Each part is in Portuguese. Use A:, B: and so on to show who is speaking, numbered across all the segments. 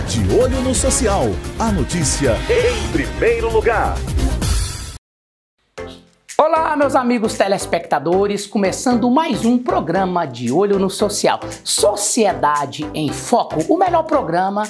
A: De Olho no Social. A notícia em primeiro lugar.
B: Olá, meus amigos telespectadores, começando mais um programa de Olho no Social. Sociedade em Foco, o melhor programa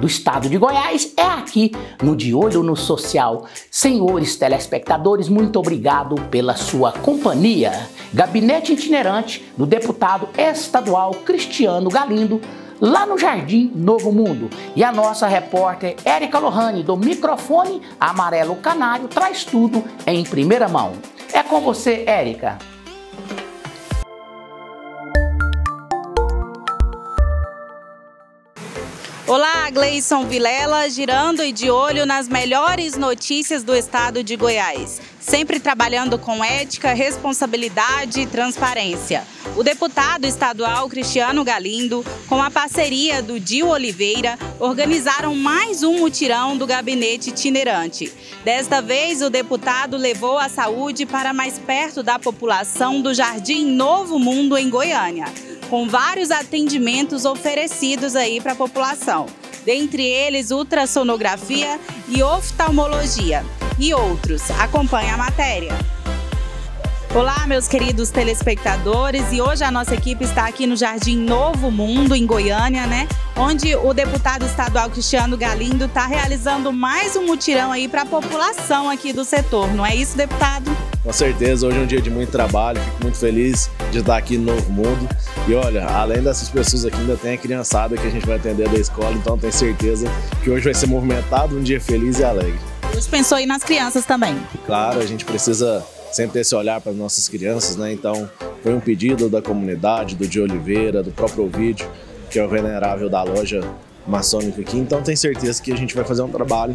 B: do estado de Goiás é aqui no De Olho no Social. Senhores telespectadores, muito obrigado pela sua companhia. Gabinete itinerante do deputado estadual Cristiano Galindo lá no Jardim Novo Mundo. E a nossa repórter Érica Lohane, do microfone Amarelo Canário, traz tudo em primeira mão. É com você, Érica.
C: Gleison Vilela, girando e de olho nas melhores notícias do estado de Goiás. Sempre trabalhando com ética, responsabilidade e transparência. O deputado estadual Cristiano Galindo, com a parceria do Dio Oliveira, organizaram mais um mutirão do gabinete itinerante. Desta vez, o deputado levou a saúde para mais perto da população do Jardim Novo Mundo, em Goiânia com vários atendimentos oferecidos aí para a população, dentre eles ultrassonografia e oftalmologia e outros. Acompanhe a matéria. Olá, meus queridos telespectadores, e hoje a nossa equipe está aqui no Jardim Novo Mundo, em Goiânia, né? Onde o deputado estadual Cristiano Galindo está realizando mais um mutirão aí para a população aqui do setor, não é isso, deputado?
D: Com certeza, hoje é um dia de muito trabalho, fico muito feliz de estar aqui no Novo Mundo. E olha, além dessas pessoas aqui, ainda tem a criançada que a gente vai atender da escola, então tenho certeza que hoje vai ser movimentado, um dia feliz e alegre.
C: Hoje pensou aí nas crianças também?
D: Claro, a gente precisa sempre ter esse olhar para as nossas crianças, né? Então, foi um pedido da comunidade, do de Oliveira, do próprio Ovidio, que é o venerável da loja maçônica aqui. Então, tenho certeza que a gente vai fazer um trabalho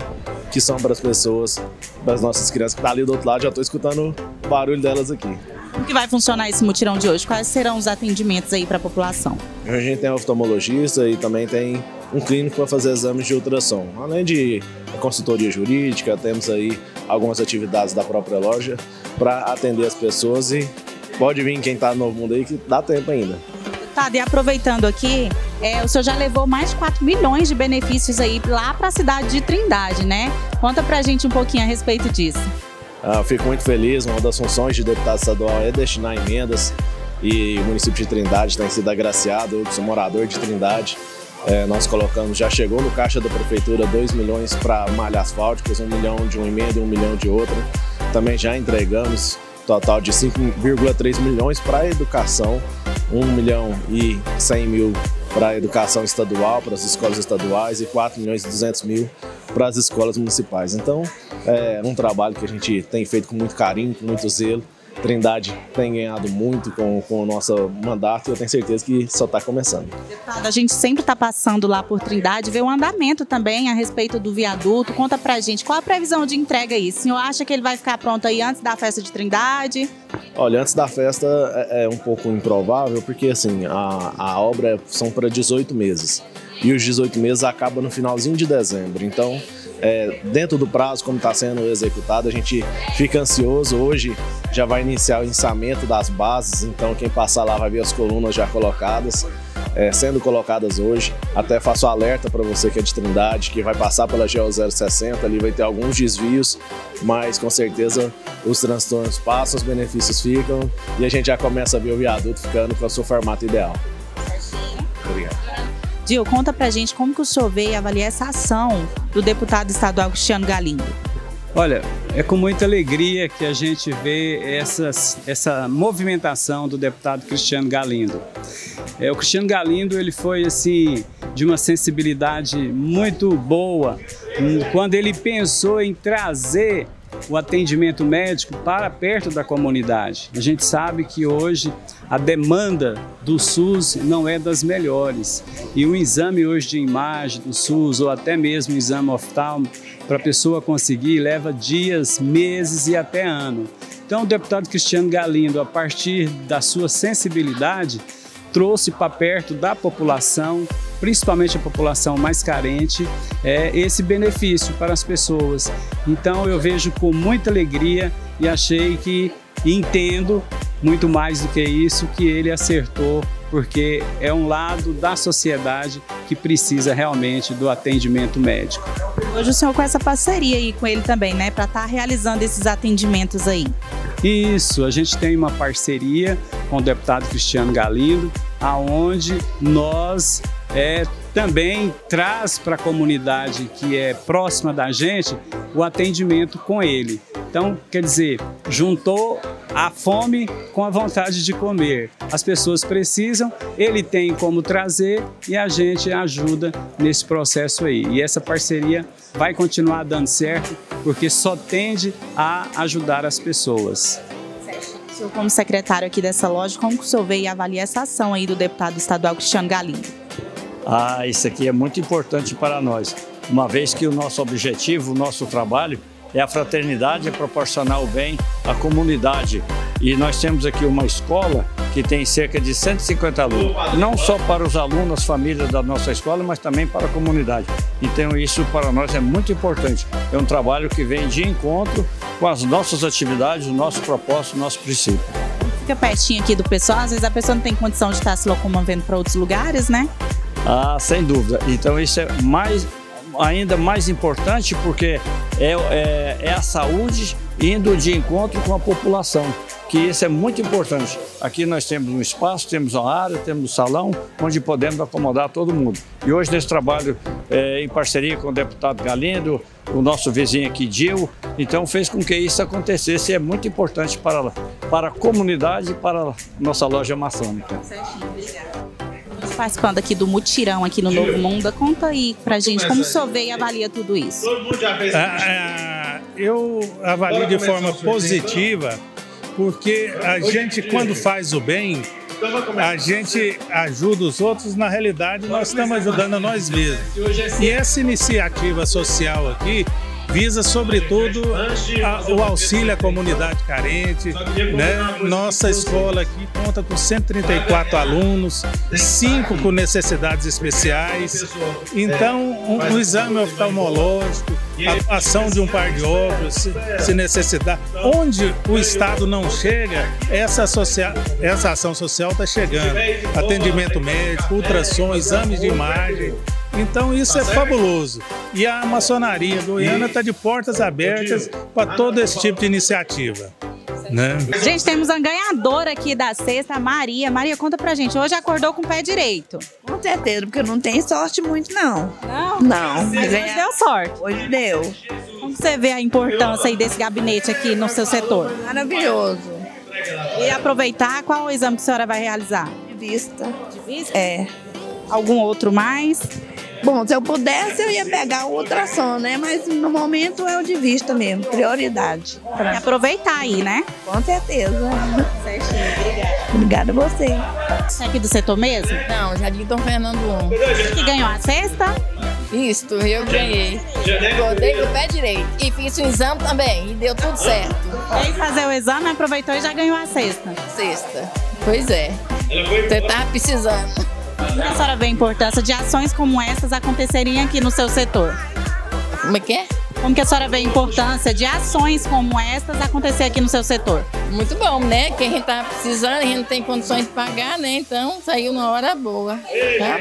D: que são para as pessoas, para as nossas crianças que estão tá ali do outro lado. Já estou escutando o barulho delas aqui.
C: Como que vai funcionar esse mutirão de hoje? Quais serão os atendimentos aí para a população?
D: A gente tem oftalmologista e também tem um clínico para fazer exames de ultrassom. Além de consultoria jurídica, temos aí algumas atividades da própria loja para atender as pessoas e pode vir quem está no mundo aí que dá tempo ainda.
C: Deputado, e aproveitando aqui, é, o senhor já levou mais de 4 milhões de benefícios aí lá para a cidade de Trindade, né? Conta para a gente um pouquinho a respeito disso.
D: Ah, fico muito feliz, uma das funções de deputado estadual é destinar emendas e o município de Trindade tem sido agraciado, eu sou morador de Trindade, é, nós colocamos, já chegou no caixa da prefeitura 2 milhões para malha asfálticas, 1 um milhão de uma emenda e 1 um milhão de outra. Também já entregamos total de 5,3 milhões para a educação, 1 milhão e 100 mil para a educação estadual, para as escolas estaduais e 4 milhões e 200 mil para as escolas municipais. Então, é um trabalho que a gente tem feito com muito carinho, com muito zelo. Trindade tem ganhado muito com, com o nosso mandato e eu tenho certeza que só está começando.
C: Deputado, a gente sempre está passando lá por Trindade, vê o um andamento também a respeito do viaduto. Conta pra gente, qual a previsão de entrega aí? O senhor acha que ele vai ficar pronto aí antes da festa de Trindade?
D: Olha, antes da festa é, é um pouco improvável, porque assim, a, a obra são para 18 meses. E os 18 meses acabam no finalzinho de dezembro. Então, é, dentro do prazo, como está sendo executado, a gente fica ansioso. Hoje já vai iniciar o ensamento das bases, então quem passar lá vai ver as colunas já colocadas, é, sendo colocadas hoje. Até faço alerta para você que é de Trindade, que vai passar pela GO 060, ali vai ter alguns desvios, mas com certeza os transtornos passam, os benefícios ficam e a gente já começa a ver o viaduto ficando com o seu formato ideal.
C: Dio, conta pra gente como que o senhor vê e avalia essa ação do deputado estadual Cristiano Galindo.
E: Olha, é com muita alegria que a gente vê essas, essa movimentação do deputado Cristiano Galindo. É, o Cristiano Galindo ele foi assim de uma sensibilidade muito boa quando ele pensou em trazer o atendimento médico para perto da comunidade. A gente sabe que hoje a demanda do SUS não é das melhores e o exame hoje de imagem do SUS ou até mesmo o exame oftalmo para a pessoa conseguir leva dias, meses e até ano. Então o deputado Cristiano Galindo, a partir da sua sensibilidade, trouxe para perto da população, principalmente a população mais carente, é, esse benefício para as pessoas. Então eu vejo com muita alegria e achei que entendo muito mais do que isso que ele acertou porque é um lado da sociedade que precisa realmente do atendimento médico.
C: Hoje o senhor com essa parceria aí com ele também, né, para estar tá realizando esses atendimentos aí.
E: Isso, a gente tem uma parceria com o deputado Cristiano Galindo, aonde nós é, também traz para a comunidade que é próxima da gente o atendimento com ele. Então, quer dizer, juntou a fome com a vontade de comer. As pessoas precisam, ele tem como trazer e a gente ajuda nesse processo aí. E essa parceria vai continuar dando certo porque só tende a ajudar as pessoas.
C: O como secretário aqui dessa loja, como que o senhor vê e avalia essa ação aí do deputado estadual Cristiano Galindo?
F: Ah, isso aqui é muito importante para nós, uma vez que o nosso objetivo, o nosso trabalho é a fraternidade, é proporcionar o bem à comunidade. E nós temos aqui uma escola que tem cerca de 150 alunos, não só para os alunos, as famílias da nossa escola, mas também para a comunidade. Então isso para nós é muito importante. É um trabalho que vem de encontro com as nossas atividades, o nosso propósito, o nosso princípio.
C: Fica pertinho aqui do pessoal, às vezes a pessoa não tem condição de estar se locomovendo para outros lugares, né?
F: Ah, sem dúvida. Então isso é mais ainda mais importante porque é, é, é, a saúde indo de encontro com a população, que isso é muito importante. Aqui nós temos um espaço, temos uma área, temos um salão onde podemos acomodar todo mundo. E hoje nesse trabalho é, em parceria com o deputado Galindo, o nosso vizinho aqui, Dil, então fez com que isso acontecesse e é muito importante para, para a comunidade e para a nossa loja maçônica. Certinho,
C: obrigada participando aqui do mutirão aqui no Novo Mundo. Conta aí pra gente como o senhor vê e avalia tudo isso.
G: Ah, ah, eu avalio de forma positiva, porque a gente, quando faz o bem, então a gente ajuda os outros, na realidade, nós estamos ajudando a nós mesmos. E essa iniciativa social aqui visa, sobretudo, a, o auxílio à comunidade carente. Né? Nossa escola aqui conta com 134 alunos, cinco com necessidades especiais. Então, um, um exame oftalmológico, a ação de um par de óculos, se, necessitar. Onde o Estado não chega, essa, essa ação social está chegando. Atendimento médico, ultrassom, exames de imagem. Então isso é fabuloso. E a maçonaria goiana está de portas abertas para todo esse tipo de iniciativa. Né?
C: Gente, temos a ganhadora aqui da sexta, a Maria. Maria, conta pra gente, hoje acordou com o pé direito?
H: Com certeza, porque não tem sorte muito, não.
C: Não?
H: Não.
C: Mas hoje deu sorte.
H: Hoje deu.
C: Como você vê a importância aí desse gabinete aqui no seu setor?
H: Maravilhoso.
C: E aproveitar, qual o exame que a senhora vai realizar?
H: De vista.
C: De vista?
H: É.
C: Algum outro mais?
H: Bom, se eu pudesse, eu ia pegar o ultrassom, né? Mas no momento é o de vista mesmo, prioridade.
C: Pra... aproveitar aí, né?
H: Com certeza.
C: Certinho, obrigada.
H: Obrigada a você.
C: Você é aqui do setor mesmo?
I: Não, Jardim Dom Fernando 1.
C: Você que ganhou a sexta?
I: Isto, eu ganhei. Botei o pé direito. E fiz o exame também, e deu tudo certo.
C: Veio fazer o exame, aproveitou e já ganhou a sexta.
I: Sexta. Pois é. Você tava precisando.
C: Como a senhora vê a importância de ações como essas acontecerem aqui no seu setor?
I: Como é que é?
C: Como que a senhora vê a importância de ações como essas acontecer aqui no seu setor?
I: Muito bom, né? Quem a gente tá precisando, a gente não tem condições de pagar, né? Então saiu na hora boa. Tá?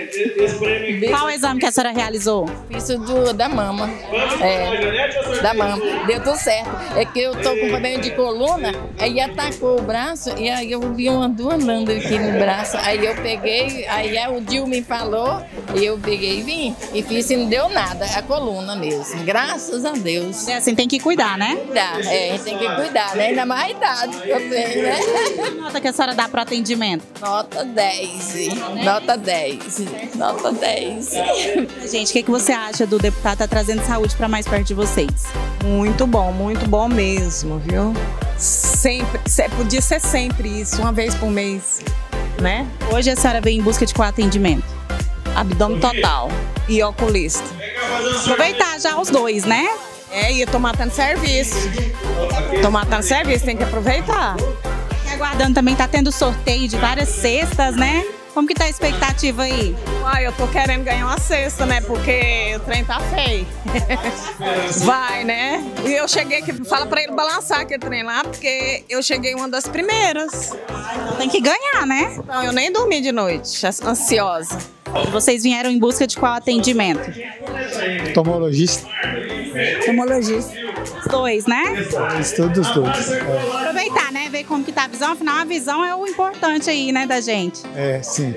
C: Qual o exame que a senhora realizou?
I: Fiz do, da mama. É, da mama. Deu tudo certo. É que eu tô com problema de coluna, aí atacou o braço e aí eu vi uma dualanda aqui no braço. Aí eu peguei, aí o Dil me falou, e eu peguei e vim. E fiz e não deu nada, a coluna mesmo. Graças a a Deus.
C: É assim, tem que cuidar, né?
I: Cuidar, é, tem que cuidar, né? Ainda mais a idade que eu tenho, né?
C: Que nota que a senhora dá para atendimento?
I: Nota 10. Nota 10. Nota 10.
C: Gente, o que, que você acha do deputado estar tá trazendo saúde para mais perto de vocês?
J: Muito bom, muito bom mesmo, viu? Sempre, podia ser sempre isso, uma vez por mês, né?
C: Hoje a senhora veio em busca de qual atendimento?
J: Abdômen total e oculista.
C: Aproveitar já os dois, né?
J: É, e eu tô matando serviço. Tô matando serviço, tem que aproveitar.
C: E aguardando também, tá tendo sorteio de várias cestas, né? Como que tá a expectativa aí?
J: Ah, eu tô querendo ganhar uma cesta, né? Porque o trem tá tá feio. Vai, né? E eu cheguei aqui, fala pra ele balançar aquele trem lá, porque eu cheguei uma das primeiras.
C: Tem que ganhar, né?
J: Então, eu nem dormi de noite, ansiosa.
C: Vocês vieram em busca de qual atendimento?
K: Tomologista.
L: Tomologista.
C: Os dois, né?
K: Estudo os dois. É.
C: Aproveitar, né? Ver como que tá a visão. Afinal, a visão é o importante aí, né, da gente.
K: É, sim.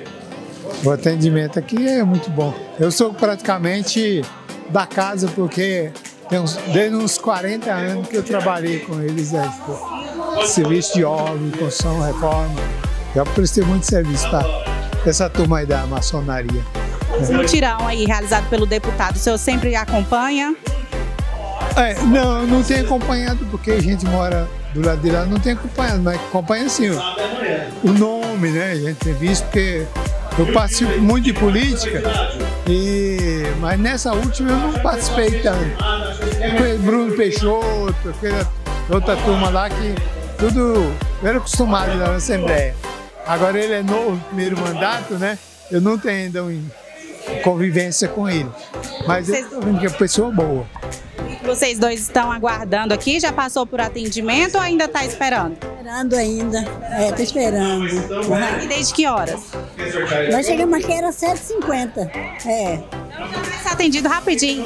K: O atendimento aqui é muito bom. Eu sou praticamente da casa porque tem uns, desde uns 40 anos que eu trabalhei com eles, é, tipo, serviço de obra, construção, reforma. Já prestei muito serviço para essa turma aí da maçonaria.
C: Esse mutirão aí realizado pelo deputado, o senhor sempre acompanha?
K: É, não, não tenho acompanhado porque a gente mora do lado de lá, não tem acompanhado, mas acompanha sim o, o nome, né? A gente tem visto porque eu participo muito de política, e, mas nessa última eu não participei tanto. Bruno Peixoto, aquela outra turma lá que tudo eu era acostumado lá na Assembleia. Agora ele é novo, primeiro mandato, né? Eu não tenho ainda um, convivência com ele. Mas eu estou vendo que é uma pessoa boa.
C: Vocês dois estão aguardando aqui? Já passou por atendimento ou ainda está esperando?
L: Esperando ainda. É, tô esperando.
C: E desde que horas?
L: Nós chegamos aqui, era 7h50. É.
C: Atendido rapidinho.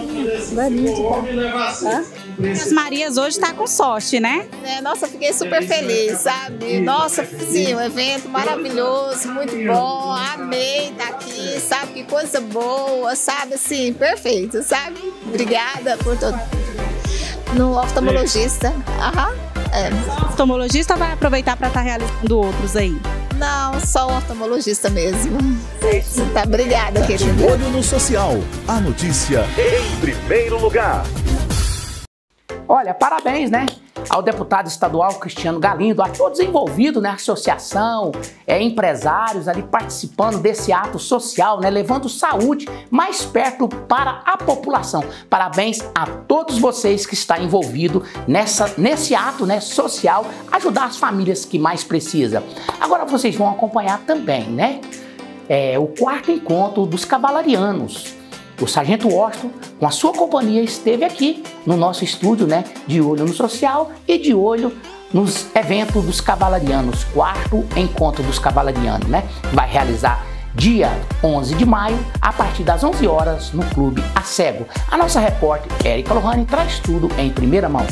L: Tá?
C: As Marias hoje está com sorte, né?
M: É, nossa, fiquei super feliz, sabe? Nossa, sim, um evento maravilhoso, muito bom. Amei estar aqui, sabe? Que coisa boa, sabe? Assim, perfeito, sabe? Obrigada por tudo. No oftalmologista. Aham. É.
C: O oftalmologista vai aproveitar para estar tá realizando outros aí?
M: Não, só o oftalmologista mesmo. Tá, obrigada, querida.
A: De olho no social. A notícia em primeiro lugar.
B: Olha, parabéns, né? Ao deputado estadual Cristiano Galindo, a todos envolvidos né? associação, é, empresários ali participando desse ato social, né? Levando saúde mais perto para a população. Parabéns a todos vocês que estão envolvidos nessa, nesse ato né, social, ajudar as famílias que mais precisam. Agora vocês vão acompanhar também, né? É, o quarto encontro dos cavalarianos o Sargento Washington, com a sua companhia, esteve aqui no nosso estúdio, né? De olho no social e de olho nos eventos dos cavalarianos, quarto encontro dos cavalarianos, né? Vai realizar dia 11 de maio, a partir das 11 horas, no Clube A Cego. A nossa repórter Erika Lohane traz tudo em primeira mão.